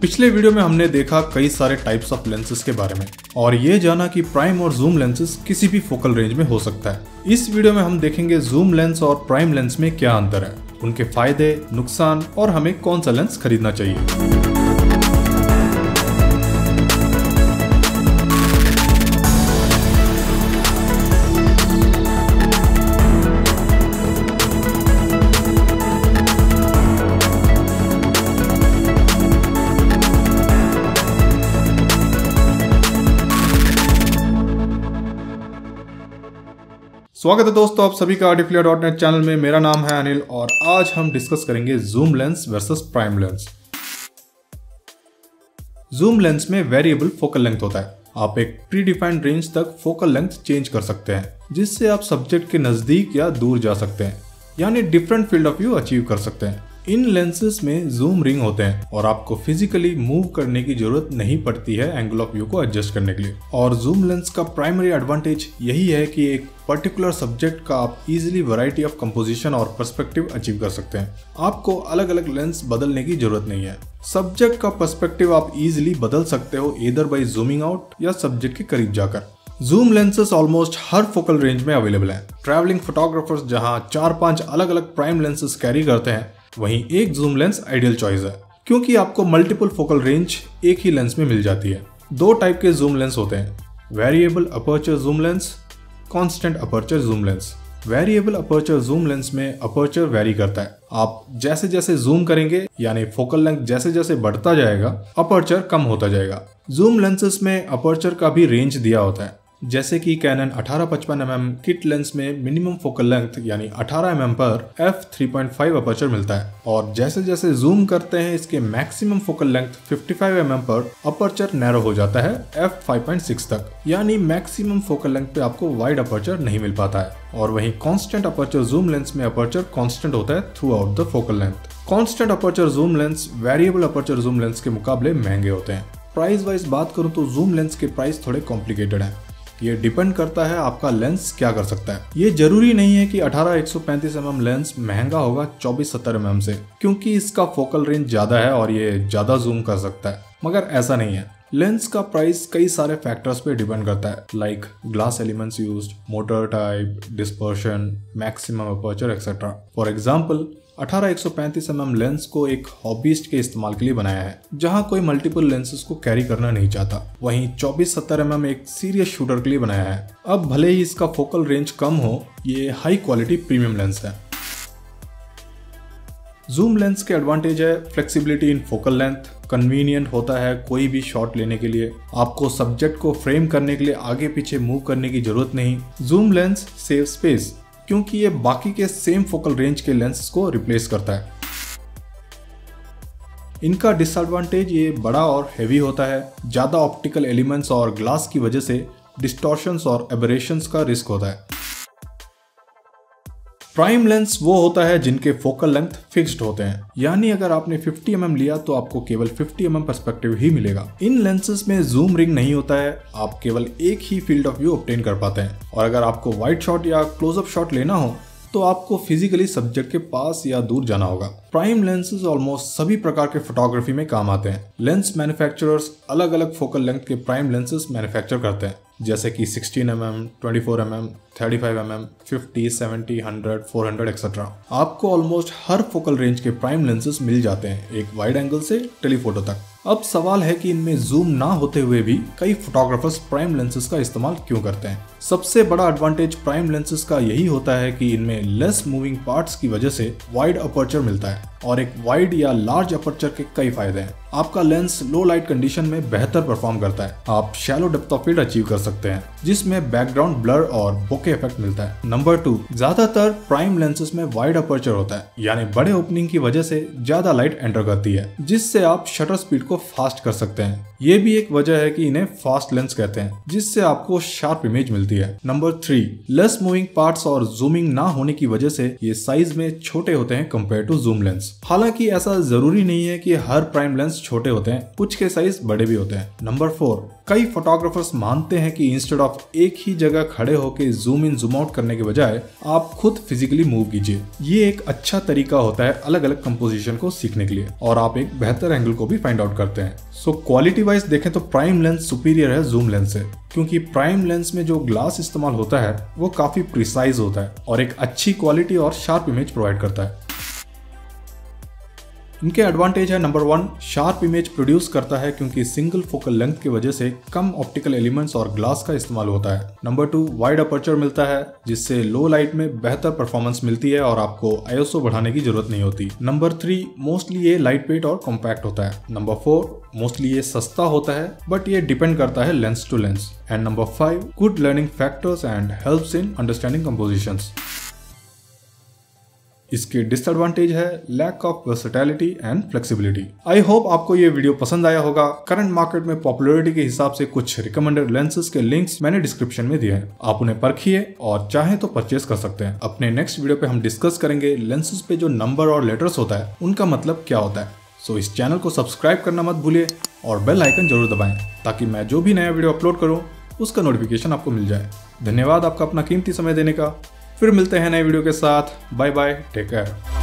पिछले वीडियो में हमने देखा कई सारे टाइप्स ऑफ़ लेंसेज के बारे में, और ये जाना कि प्राइम और जूम लेंसेज किसी भी फोकल रेंज में हो सकता है। इस वीडियो में हम देखेंगे जूम लेंस और प्राइम लेंस में क्या अंतर है, उनके फ़ायदे, नुकसान, और हमें कौन सा लेंस खरीदना चाहिए। स्वागत है दोस्तों आप सभी का आर्टिफिलिया डॉट नेट चैनल में। मेरा नाम है अनिल और आज हम डिस्कस करेंगे zoom lens versus prime lens zoom lens में वेरिएबल फोकल लेंथ होता है। आप एक प्री डिफाइंड रेंज तक फोकल लेंथ चेंज कर सकते हैं, जिससे आप सब्जेक्ट के नज़दीक या दूर जा सकते हैं, यानी different field of view achieve कर सकते हैं। इन लेंसेज में जूम रिंग होते हैं और आपको फिजिकली मूव करने की ज़रूरत नहीं पड़ती है एंगल ऑफ़ व्यू को एडजस्ट करने के लिए। और जूम लेंस का प्राइमरी एडवांटेज यही है कि एक पर्टिकुलर सब्जेक्ट का आप इजीली वैरायटी ऑफ़ कंपोजिशन और पर्सपेक्टिव अचीव कर सकते हैं। आपको अलग अलग लेंस बदलने की ज़रूरत नहीं है। सब्जेक्ट का पर्सपेक्टिव आप इजिली बदल सकते हो इधर बाई जूमिंग आउट या सब्जेक्ट के करीब जाकर। जूम लेंसेज ऑलमोस्ट हर फोकल रेंज में अवेलेबल हैं। ट्रैवलिंग फोटोग्राफर्स जहाँ चार पाँच अलग अलग प्राइम लेंसेज कैरी करते हैं वहीं एक जूम लेंस आइडियल चॉइस है, क्योंकि आपको मल्टीपल फोकल रेंज एक ही लेंस में मिल जाती है। दो टाइप के जूम लेंस होते हैं variable aperture zoom lens constant aperture zoom lens variable aperture zoom lens में अपर्चर वेरी करता है। आप जैसे जैसे जूम करेंगे, यानी फोकल लेंथ जैसे जैसे बढ़ता जाएगा अपर्चर कम होता जाएगा। जूम लेंसेस में अपर्चर का भी रेंज दिया होता है। जैसे कि कैनन 1855 mm किट लेंस में मिनिमम फोकल लेंथ यानी 18 mm पर f 3.5 अपर्चर मिलता है। और जैसे जैसे जूम करते हैं, इसके मैक्सिमम फोकल लेंथ 55 mm पर अपर्चर नैरो हो जाता है, f 5.6 तक। यानी मैक्सिमम फोकल लेंथ पे आपको वाइड अपर्चर नहीं मिल पाता है। और वहीं कांस्टेंट अपर्चर जूम लेंस में अपर्चर कांस्टेंट होता है throughout the focal length constant aperture zoom lens variable aperture zoom lens के मुकाबले महँगे होते हैं। प्राइस वाइज बात करूँ तो जूम लेंस के प्राइस थोड़े कॉम्प्लिकेटेड हैं। ये डिपेंड करता है आपका लेंस क्या कर सकता है। ये ज़रूरी नहीं है कि 18 135 mm लेंस महँगा होगा 24 70 mm से, क्योंकि इसका फोकल रेंज ज़्यादा है और ये ज़्यादा जूम कर सकता है। मगर ऐसा नहीं है। लेंस का प्राइस कई सारे फैक्टर्स पे डिपेंड करता है like glass elements used motor type dispersion maximum aperture etcetera for 18 135 mm lens को एक हॉबिस्ट के इस्तेमाल के लिए बनाया है, जहाँ कोई मल्टीपल लेंसेज को कैरी करना नहीं चाहता। वहीं 24 70 mm एक सीरियस शूटर के लिए बनाया है। अब भले ही इसका फोकल रेंज कम हो, ये हाई क्वालिटी प्रीमियम लेंस है। जूम लेंस के एडवांटेज है flexibility in focal length convenient होता है कोई भी शॉट लेने के लिए। आपको सब्जेक्ट को फ्रेम करने के लिए आगे पीछे मूव करने की ज़रूरत नहीं। जूम लेंस सेव स्पेस क्योंकि ये बाकी के सेम फोकल रेंज के लेंस को रिप्लेस करता है। इनका डिसएडवांटेज ये बड़ा और हैवी होता है। ज़्यादा ऑप्टिकल एलिमेंट्स और ग्लास की वजह से डिस्टॉर्शंस और एबरेशंस का रिस्क होता है। प्राइम लेंस वो होता है जिनके फोकल लेंथ फिक्स्ड होते हैं। यानी अगर आपने 50 एम mm लिया तो आपको केवल 50 एम mm पर्सपेक्टिव ही मिलेगा। इन लेंसेज में जूम रिंग नहीं होता है, आप केवल एक ही फ़ील्ड ऑफ़ व्यू ऑप्टेन कर पाते हैं। और अगर आपको वाइड शॉट या क्लोजअप शॉट लेना हो तो आपको फिजिकली सब्जेक्ट के पास या दूर जाना होगा। प्राइम लेंसेज ऑलमोस्ट सभी प्रकार के फोटोग्राफी में काम आते हैं। लेंस मैन्युफैक्चरर्स अलग अलग फोकल लेंथ के प्राइम लेंसेज मैन्युफैक्चर करते हैं। जैसे कि 16 mm, 24 mm, 35 mm, 50, 70, 100, 400 एक्सेट्रा आपको ऑलमोस्ट हर फोकल रेंज के प्राइम लेंसेज मिल जाते हैं एक वाइड एंगल से टेलीफोटो तक। अब सवाल है कि इनमें जूम ना होते हुए भी कई फोटोग्राफर्स प्राइम लेंसेज का इस्तेमाल क्यों करते हैं? सबसे बड़ा एडवांटेज प्राइम लेंसेज का यही होता है कि इनमें लेस मूविंग पार्ट्स की वजह से वाइड अपर्चर मिलता है और एक वाइड या लार्ज अपर्चर के कई फ़ायदे हैं। आपका लेंस लो लाइट कंडीशन में बेहतर परफॉर्म करता है। आप shallow depth of field achieve कर सकते हैं, जिसमें बैकग्राउंड ब्लर और बोके इफ़ेक्ट मिलता है। नंबर टू ज़्यादातर प्राइम लेंसेज में वाइड अपर्चर होता है, यानी बड़े ओपनिंग की वजह से ज़्यादा लाइट एंटर करती है, जिससे आप शटर स्पीड को फास्ट कर सकते हैं। ये भी एक वजह है कि इन्हें फास्ट लेंस कहते हैं, जिससे आपको शार्प इमेज मिलती है। Number three less moving parts और जूमिंग ना होने की वजह से ये साइज़ में छोटे होते हैं कंपेयर टू जूम लेंस हालाँकि ऐसा ज़रूरी नहीं है कि हर प्राइम लेंस छोटे होते हैं, कुछ के साइज़ बड़े भी होते हैं। नंबर फोर कई फोटोग्राफर्स मानते हैं कि इंस्टेड ऑफ़ एक ही जगह खड़े होकर जूम इन जूम आउट करने के बजाय आप खुद फिजिकली मूव कीजिए। ये एक अच्छा तरीका होता है अलग अलग कंपोजिशन को सीखने के लिए, और आप एक बेहतर एंगल को भी फाइंड आउट करते हैं। सो क्वालिटी वाइज देखें तो प्राइम लेंस सुपीरियर है जूम लेंस से, क्योंकि प्राइम लेंस में जो ग्लास इस्तेमाल होता है, वो काफ़ी प्रिसाइज होता है और एक अच्छी क्वालिटी और शार्प इमेज प्रोवाइड करता है। इनके एडवांटेज है number one sharp image produce करता है क्योंकि सिंगल फोकल लेंथ की वजह से कम ऑप्टिकल एलिमेंट्स और ग्लास का इस्तेमाल होता है। नंबर टू वाइड अपर्चर मिलता है, जिससे लो लाइट में बेहतर परफॉर्मेंस मिलती है और आपको आईएसओ बढ़ाने की ज़रूरत नहीं होती। नंबर थ्री मोस्टली ये लाइट वेट और कॉम्पैक्ट होता है। नंबर फोर मोस्टली ये सस्ता होता है बट ये डिपेंड करता है lens to lens and number five good learning factors and helps in understanding compositions इसके डिसएडवांटेज है lack of versatility and flexibility I hope आपको ये वीडियो पसंद आया होगा। करंट मार्केट में पॉपुलरिटी के हिसाब से कुछ रिकमेंडेड लेंसेज के लिंक्स मैंने डिस्क्रिप्शन में दिए हैं। आप उन्हें परखिए और चाहे तो परचेज कर सकते हैं। अपने नेक्स्ट वीडियो पे हम डिस्कस करेंगे लेंसेज पे जो नंबर और लेटर्स होता है उनका मतलब क्या होता है। सो so, इस चैनल को सब्सक्राइब करना मत भूलिए और बेल आइकन ज़रूर दबाएँ ताकि मैं जो भी नया वीडियो अपलोड करूँ उसका नोटिफिकेशन आपको मिल जाए। धन्यवाद आपका अपना कीमती समय देने का। फिर मिलते हैं नए वीडियो के साथ। Bye bye take care